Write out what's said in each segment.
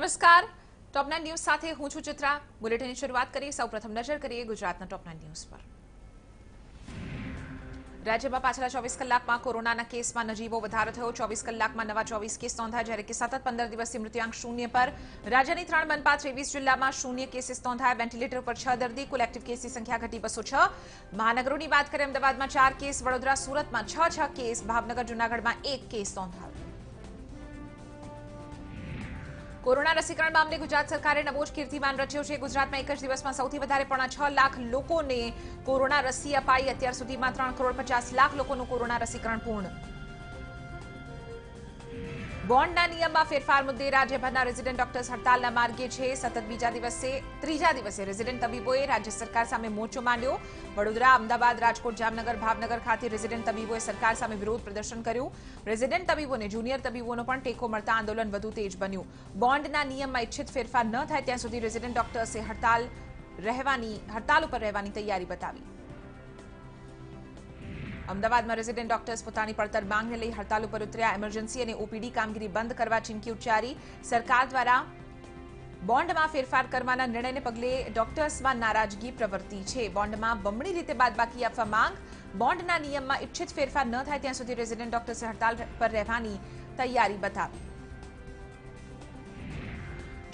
નમસ્કાર ટોપ nine news સાથે હું છું ચિત્રા બુલેટિનની શરૂઆત કરીએ સૌપ્રથમ નજર કરીએ ગુજરાતના ટોપ નાઇન ન્યૂઝ પર રાજ્યમાં પાછલા ચોવીસ કલાકમાં કોરોનાના કેસમાં નજીવો વધારો થયો ચોવીસ કલાકમાં નવા ચોવીસ કેસ નોંધાયા જ્યારે કે સતત પંદર દિવસથી મૃત્યુઆંક શૂન્ય પર રાજ્યની ત્રણ મનપા ત્રેવીસ જિલ્લામાં શૂન્ય કેસીસ નોંધાયા વેન્ટિલેટર પર છ દર્દી કુલ એક્ટિવ કેસની સંખ્યા ઘટી બસો છ મહાનગરોની વાત કરીએ અમદાવાદમાં ચાર કેસ વડોદરા સુરતમાં છ છ કેસ ભાવનગર જૂનાગઢમાં એક કેસ નોંધાયો કોરોના રસીકરણ મામલે ગુજરાત સરકારે નવો જ કીર્તિમાન રચ્યો છે ગુજરાતમાં એક જ દિવસમાં સૌથી વધારે પણ છ લાખ લોકોને કોરોના રસી અપાઈ અત્યાર સુધીમાં ત્રણ કરોડ પચાસ લાખ લોકોનું કોરોના રસીકરણ પૂર્ણ બોન્ડના નિયમમાં ફેરફાર મુદ્દે રાજ્યભરના રેસિડેન્ટ ડોક્ટર્સ હડતાલના માર્ગે છે સતત બીજા દિવસથી ત્રીજા દિવસથી રેસિડેન્ટ તબીબોએ રાજ્ય સરકાર સામે મોર્ચો માંડ્યો વડોદરા અમદાવાદ રાજકોટ જામનગર ભાવનગર ખાતે રેસિડેન્ટ તબીબોએ સરકાર સામે વિરોધ પ્રદર્શન કર્યું રેસિડેન્ટ તબીબોને જુનિયર તબીબોનો પણ ટેકો મળતાં આંદોલન વધુ તીજ બન્યું બોન્ડના નિયમમાં ઇચ્છિત ફેરફાર ન થાય ત્યાં સુધી રેસિડેન્ટ ડોક્ટર્સે હડતાલ રહેવાની હડતાલ ઉપર રહેવાની તૈયારી બતાવી અમદાવાદ રેસિડેન્ટ ડોક્ટર્સ પુતાની પડતર માંગને લઈ હડતાલ પર ઉતર્યા એમર્જન્સી અને ઓપીડી કામગીરી બંધ કરવા છિંકી ઉચ્ચારી સરકાર દ્વારા બોન્ડમાં ફેરફાર ફેરફાર કરવાનો નિર્ણયને પગલે ડોક્ટર્સમાં નારાજગી પ્રવર્તી છે બોન્ડમાં બમણી રીતે બાદબાકી આપવા માંગ બોન્ડના નિયમમાં ઈચ્છિત ફેરફાર ન થાય ત્યાં સુધી રેસિડેન્ટ ડોક્ટર્સ હડતાલ પર રહેવાની તૈયારી બતા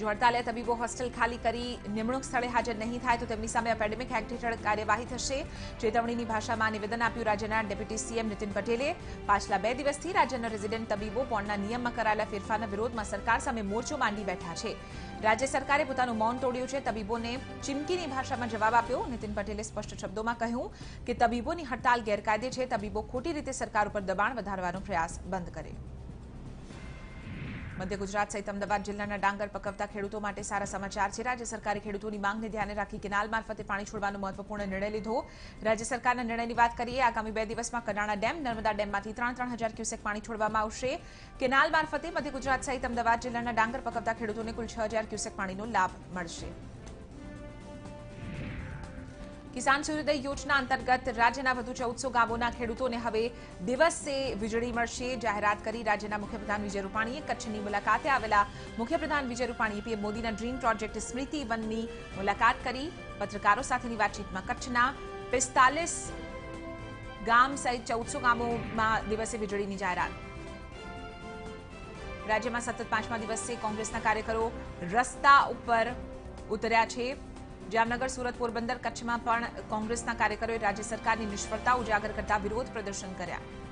જો હડતાલ્ય તબીબો હોસ્ટેલ ખાલી કરી નિમણુક સ્થળે હાજર નહીં થાય તો તેમની સામે એપેડેમિક એક્ટ હેઠળ કાર્યવાહી થશે ચેતવણીની ભાષામાં નિવેદન આપ્યું રાજેનાટ ડેપ્યુટી સીએમ નિતિન પટેલે પાછલા બે દિવસથી રાજ્યના રેસિડેન્ટ તબીબો પોન્ડા નિયમમકરણાયલા ફિરફાના વિરોધમાં સરકાર સામે મોરચો માંડી બેઠા છે રાજ્ય સરકારે પોતાનો મોં તોડ્યો છે તબીબોને ચીમકીની ભાષામાં જવાબ આપ્યો નિતિન પટેલે સ્પષ્ટ શબ્દોમાં કહ્યું કે તબીબોની હડતાલ ગેરકાયદે છે તબીબો ખોટી રીતે સરકાર ઉપર દબાણ વધારવાનો પ્રયાસ બંધ કરે મધ્ય ગુજરાત સહિત અમદાવાદ જિલ્લાના ડાંગર પકવતા ખેડૂતો માટે સારા સમાચાર છે રાજ્ય સરકારી ખેડૂતોની માંગને ધ્યાને રાખી કેનાલ મારફતે પાણી છોડવાનો મહત્વપૂર્ણ નિર્ણય લીધો રાજ્ય સરકારના નિર્ણયની વાત કરીએ આગામી બે દિવસમાં કડાણા ડેમ નર્મદા ડેમમાંથી 3-3000 ક્યુસેક પાણી છોડવામાં આવશે કેનાલ મારફતે મધ્ય ગુજરાત સહિત અમદાવાદ જિલ્લાના ડાંગર પકવતા ખેડૂતોને કુલ 6000 ક્યુસેક પાણીનો લાભ મળશે કિસાન સૂર્યોદય યોજના અંતર્ગત રાજ્યના વધુ ચૌદસો ગામોના ખેડૂતોને હવે દિવસે વીજળી મળશે જાહેરાત કરી રાજ્યના મુખ્યપ્રધાન વિજય રૂપાણીએ કચ્છની મુલાકાતે આવેલા મુખ્યપ્રધાન વિજય રૂપાણીએ પીએમ મોદીના ડ્રીમ પ્રોજેક્ટ સ્મૃતિ વનની મુલાકાત કરી પત્રકારો સાથેની વાતચીતમાં કચ્છના પિસ્તાલીસ ગામ સહિત ચૌદસો ગામોમાં દિવસે વીજળીની જાહેરાત રાજ્યમાં સતત પાંચમા દિવસે કોંગ્રેસના કાર્યકરો રસ્તા ઉપર ઉતર્યા છે જામનગર સુરત પોરબંદર કચ્છમાં પણ કોંગ્રેસના કાર્યકરોએ રાજ્ય સરકારની નિષ્ફળતા ઉજાગર કરતા વિરોધ પ્રદર્શન કર્યા